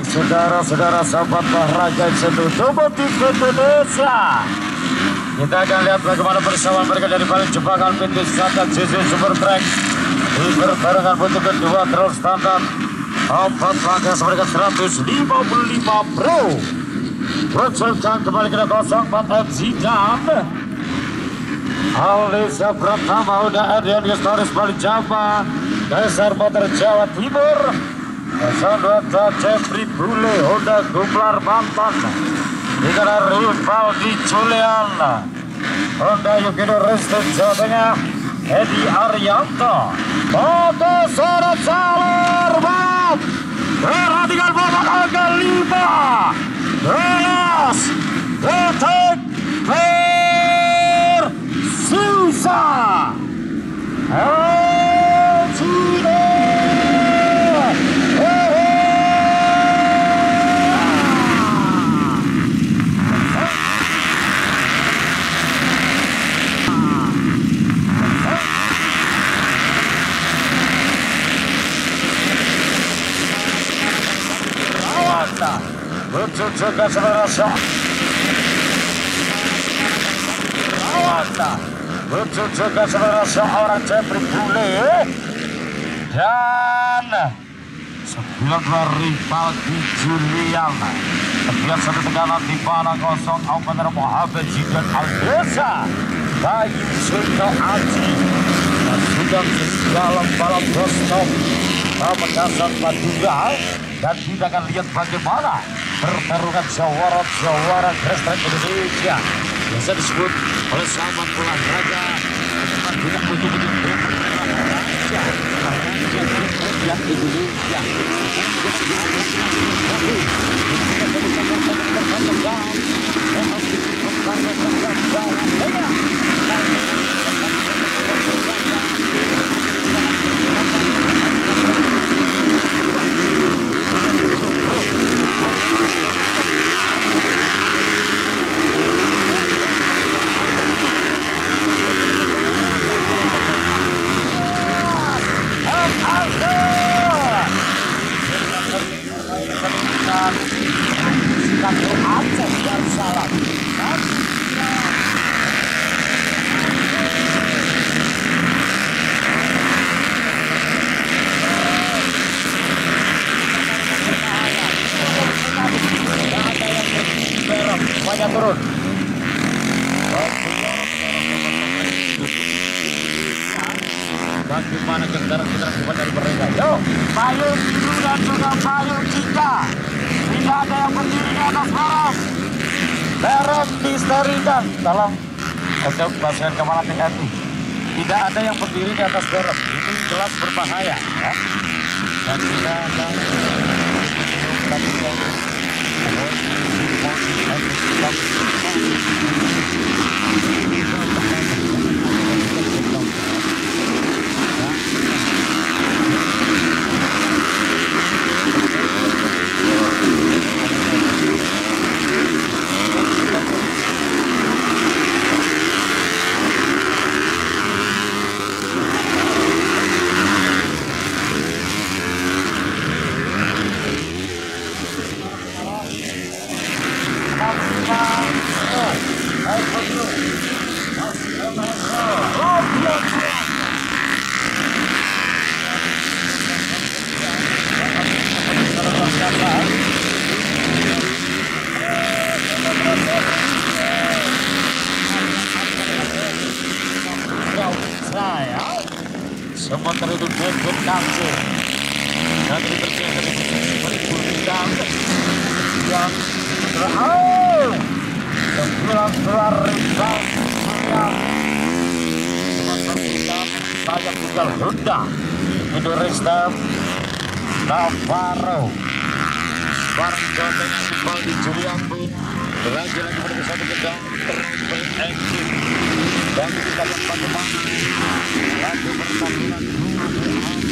Baik saudara-saudara sahabat olahraga seluruh tim Indonesia. Kita akan lihat bagaimana bersama mereka dari balik jebakan pintu Saka JJ Super Track Di pertarungan untuk kedua terus standar Empat langkah mereka 155 Pro Berjalan kembali ke 04 MC dan Alisa Pratama udah Adrian Yustoris balik Jawa Dasar Motor Jawa Timur Sanwata Jeffrey Bule Honda Gublar Banten Dikana Rivaldi Julian Honda Yukino Restu Jawa Tengah Edi Arianto Moto Sora Salerbat Perhatikan babak angka lima Belas Detik Persisa Awata Lucu juga sebenarnya seorang Jeffrey Bule Dan Sembilan dua rival di Julian Kemudian satu tekanan di mana kosong Opener Mohamed Jidan Aldesa Bayu Suto Aji Dan sudah di dalam balap Rostov Pamekasan Madura dan kita akan lihat bagaimana pertarungan jawara-jawara Krestrek Indonesia bisa disebut oleh sahabat olahraga tidak untuk Indonesia yang Indonesia. semuanya cepat dari mereka yuk payung biru dan juga payung cika tidak ada yang berdiri di atas barang Berem disterikan dalam untuk pasien kepala TNI tidak ada yang berdiri di atas berem ini jelas berbahaya ya. Dan tidak ada sementara itu David Nancy dan dari Beribulikan yang sembilan gelar rival yang saya tinggal Honda. Navarro. Barang ganteng kembali di Julian pun lagi-lagi pada satu kedang terus dan kita lihat bagaimana lagi pertandingan dua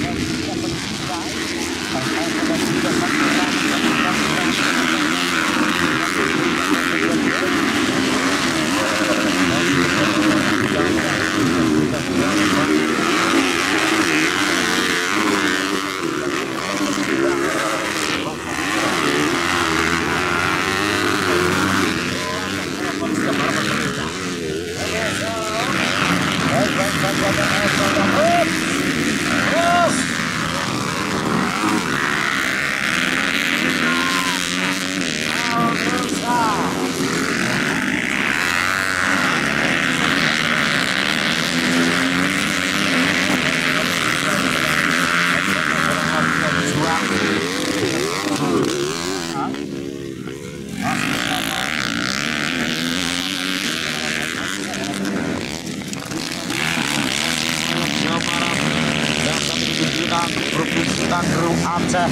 Aceh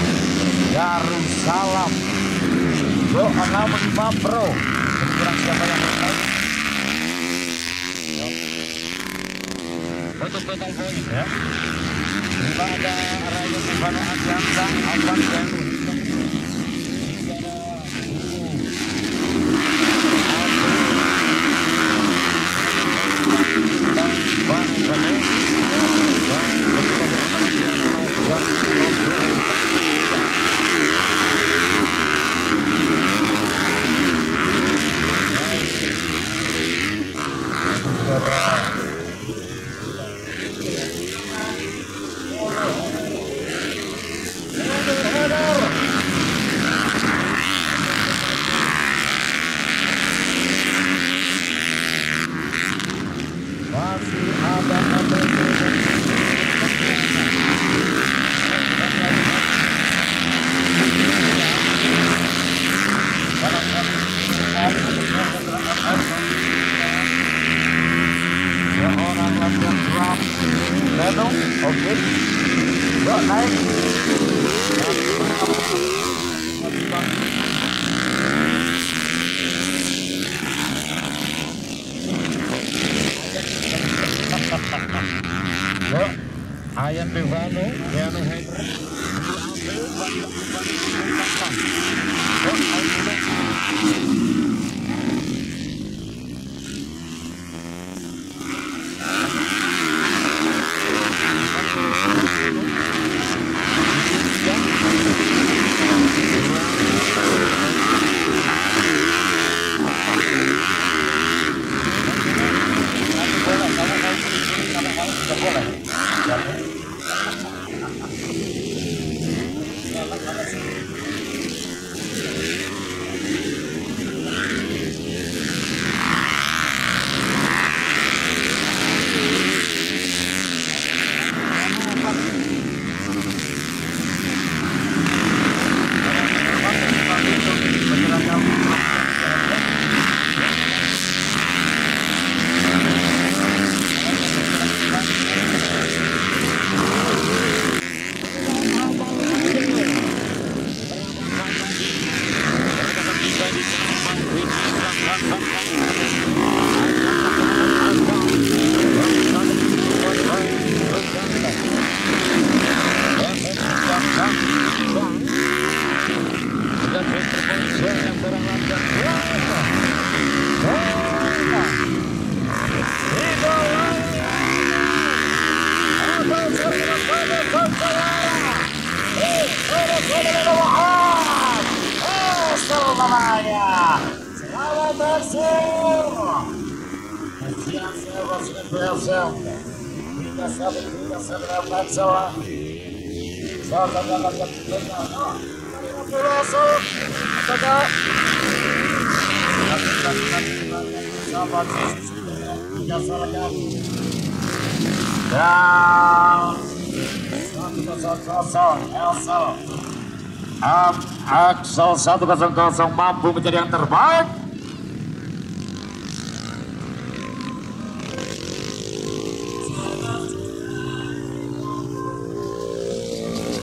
Darussalam. Yo 65 Pro kurang siapa yang tahu? Untuk total poin ya. Kita ada Rayo Stefano Adiansa Alvan masih Okay. Rồi, đây. Rồi, ai ăn được vào nữa, nghe nó hay. Johnson. Dan satu kosong Axel 100 mampu menjadi yang terbaik